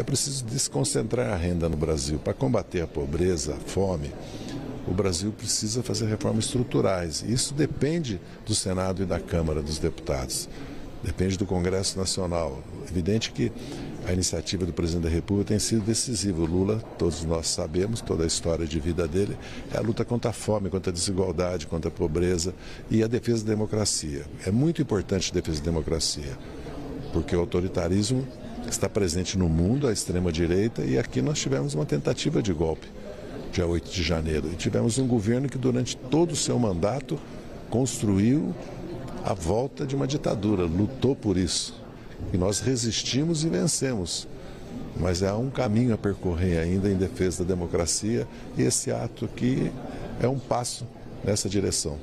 É preciso desconcentrar a renda no Brasil. Para combater a pobreza, a fome, o Brasil precisa fazer reformas estruturais. Isso depende do Senado e da Câmara dos Deputados. Depende do Congresso Nacional. Evidente que a iniciativa do presidente da República tem sido decisiva. O Lula, todos nós sabemos, toda a história de vida dele é a luta contra a fome, contra a desigualdade, contra a pobreza e a defesa da democracia. É muito importante a defesa da democracia, porque o autoritarismo está presente no mundo, a extrema-direita, e aqui nós tivemos uma tentativa de golpe, dia 8 de janeiro. E tivemos um governo que, durante todo o seu mandato, construiu a volta de uma ditadura, lutou por isso. E nós resistimos e vencemos. Mas há um caminho a percorrer ainda em defesa da democracia e esse ato aqui é um passo nessa direção.